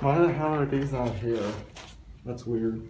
Why the hell are these not here? That's weird.